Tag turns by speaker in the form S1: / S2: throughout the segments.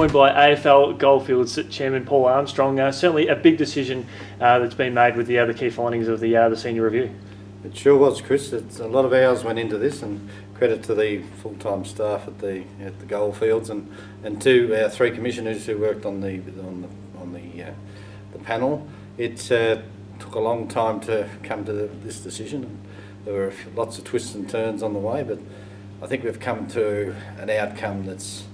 S1: joined by AFL Goldfields Chairman Paul Armstrong. Uh, certainly a big decision uh, that's been made with the other key findings of the uh, the senior review.
S2: It sure was, Chris. It's a lot of hours went into this, and credit to the full-time staff at the at the Goldfields and and to our three commissioners who worked on the on the on the uh, the panel. It uh, took a long time to come to the, this decision. There were lots of twists and turns on the way, but I think we've come to an outcome that's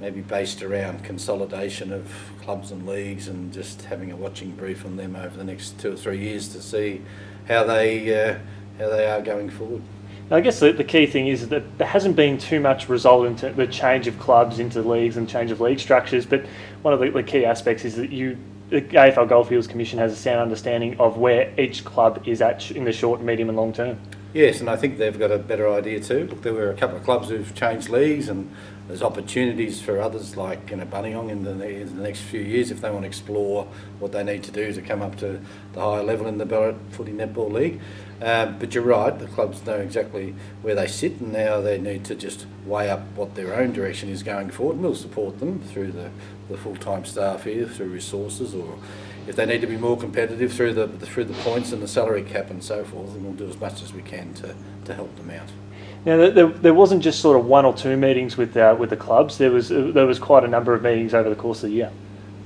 S2: maybe based around consolidation of clubs and leagues and just having a watching brief on them over the next two or three years to see how they uh, how they are going forward.
S1: Now, I guess the, the, key thing is that there hasn't been too much result into the change of clubs into leagues and change of league structures. But one of the, the key aspects is that you, the AFL Goldfields Commission has a sound understanding of where each club is at in the short, medium, and long term.
S2: Yes, and I think they've got a better idea too. Look, there were a couple of clubs who've changed leagues, and there's opportunities for others like you know Buninyong in the, in the next few years if they want to explore what they need to do to come up to the higher level in the Ballarat Footy Netball League. Um, but you're right, the clubs know exactly where they sit, and now they need to just weigh up what their own direction is going forward. And we'll support them through the, the full-time staff here, through resources, or if they need to be more competitive through the through the points and the salary cap and so forth. And we'll do as much as we can to, to help them out.
S1: Now, there, there wasn't just sort of one or two meetings with uh, with the clubs. There was there was quite a number of meetings over the course of the year.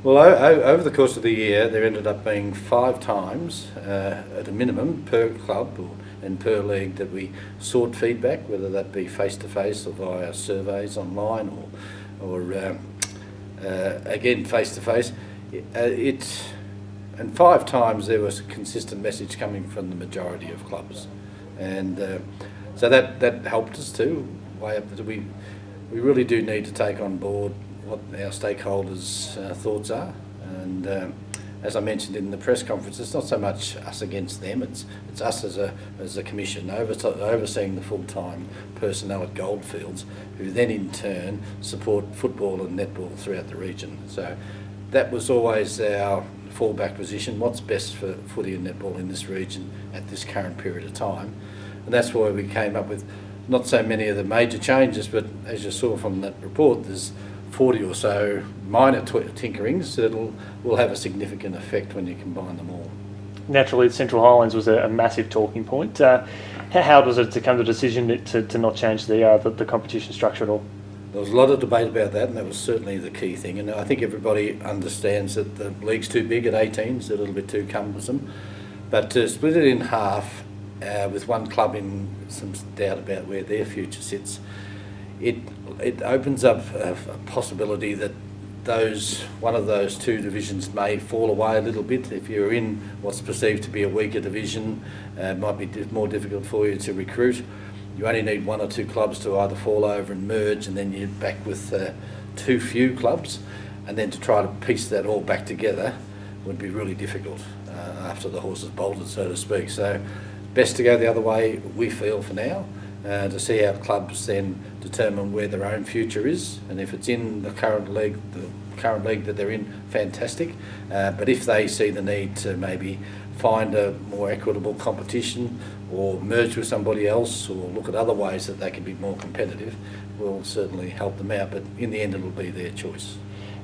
S2: Well, over the course of the year, there ended up being five times, uh, at a minimum, per club or, and per league that we sought feedback, whether that be face to face or via surveys online or, or um, uh, again face to face. It and five times there was a consistent message coming from the majority of clubs, and uh, so that that helped us too. We we really do need to take on board what our stakeholders' uh, thoughts are. And um, as I mentioned in the press conference, it's not so much us against them, it's, it's us as a, as a commission over, overseeing the full-time personnel at Goldfields, who then in turn support football and netball throughout the region. So that was always our fallback position, what's best for footy and netball in this region at this current period of time. And that's why we came up with not so many of the major changes, but as you saw from that report, there's 40 or so minor tinkerings that will have a significant effect when you combine them all.
S1: Naturally, the Central Highlands was a, a massive talking point. Uh, how was it to come to the decision to, to not change the, uh, the, the competition structure at all?
S2: There was a lot of debate about that, and that was certainly the key thing. And I think everybody understands that the league's too big at 18, it's a little bit too cumbersome. But to split it in half uh, with one club in some doubt about where their future sits, it it opens up a, a, possibility that those one of those two divisions may fall away a little bit if you're in what's perceived to be a weaker division. Uh, it might be more difficult for you to recruit. You only need one or two clubs to either fall over and merge, and then you're back with uh, too few clubs, and then to try to piece that all back together would be really difficult uh, after the horse has bolted, so to speak. So, best to go the other way. We feel for now uh, to see how clubs then determine where their own future is, and if it's in the current league, the current league that they're in, fantastic. Uh, but if they see the need to maybe find a more equitable competition or merge with somebody else or look at other ways that they can be more competitive, we'll certainly help them out. But in the end, it'll be their choice.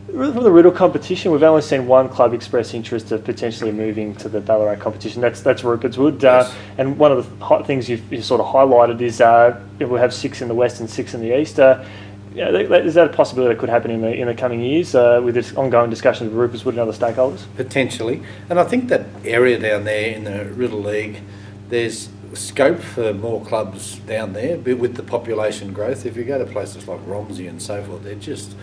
S1: From the Riddell competition, we've only seen one club express interest of potentially moving to the Ballarat competition. That's that's Rupertswood. Uh, yes. and one of the hot things you've, you've, sort of highlighted is uh, we'll have six in the west and six in the east. Uh, yeah, is that a possibility that could happen in the in the coming years uh, with this ongoing discussion with Rupertswood and other stakeholders?
S2: Potentially, and I think that area down there in the Riddell League, there's scope for more clubs down there But with the population growth. If you go to places like Romsey and so forth, they're just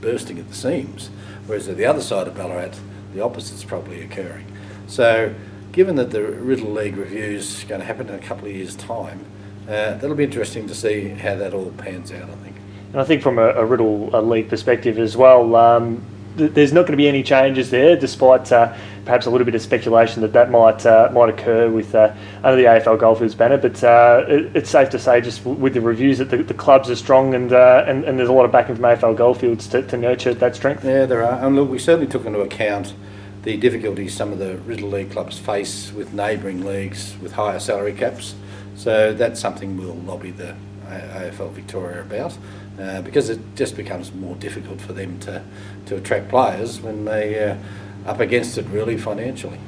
S2: bursting at the seams. Whereas at the other side of Ballarat, the opposite's probably occurring. So, given that the Riddell League review is going to happen in a couple of years' time, uh, that'll be interesting to see how that all pans out, I think.
S1: And I think from a, a Riddell League perspective as well, um, there's not going to be any changes there, despite uh, perhaps a little bit of speculation that that might uh, might occur with uh, under the AFL Goldfields banner. But uh, it, it's safe to say, just with the reviews, that the, the clubs are strong and, uh, and and there's a lot of backing from AFL Goldfields to, to nurture that strength.
S2: Yeah, there are. And look, we certainly took into account the difficulties some of the Riddell League clubs face with neighbouring leagues with higher salary caps. So that's something we'll lobby the AFL Victoria about uh, because it just becomes more difficult for them to, to attract players when they uh, up against it really financially.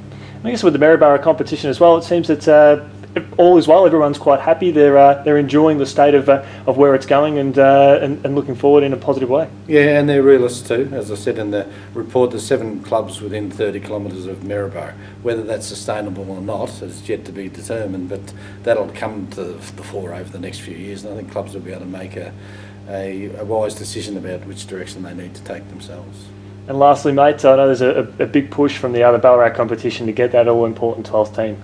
S1: I guess with the Maryborough competition as well, it seems that uh, all is well. Everyone's quite happy. They're uh, they're enjoying the state of uh, of where it's going and, uh, and and looking forward in a positive way.
S2: Yeah, and they're realists too. As I said in the report, there's seven clubs within 30 kilometres of Maryborough. Whether that's sustainable or not is yet to be determined, but that'll come to the fore over the next few years, and I think clubs will be able to make a, a, a wise decision about which direction they need to take themselves.
S1: And lastly, mate, I know there's a, a big push from the other Ballarat competition to get that all important 12th team.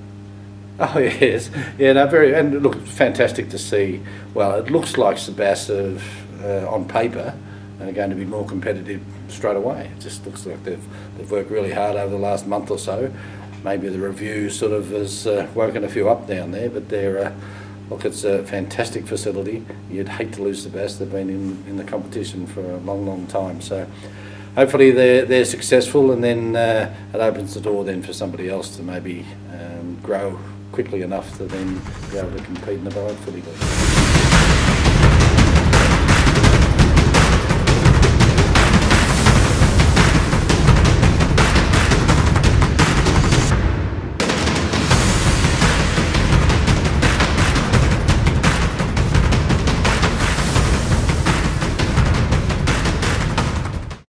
S2: Oh yes, yeah, no, very, and look, fantastic to see. Well, it looks like Sebas uh, on paper are going to be more competitive straight away. It just looks like they've they've worked really hard over the last month or so. Maybe the review sort of has uh, woken a few up down there, but they're. Uh, Look, it's a fantastic facility. You'd hate to lose Sebas. They've been in, in the competition for a long, long time. So hopefully they're, they're successful and then uh, it opens the door then for somebody else to maybe um, grow quickly enough to then be able to compete in the Ballarat Footy League.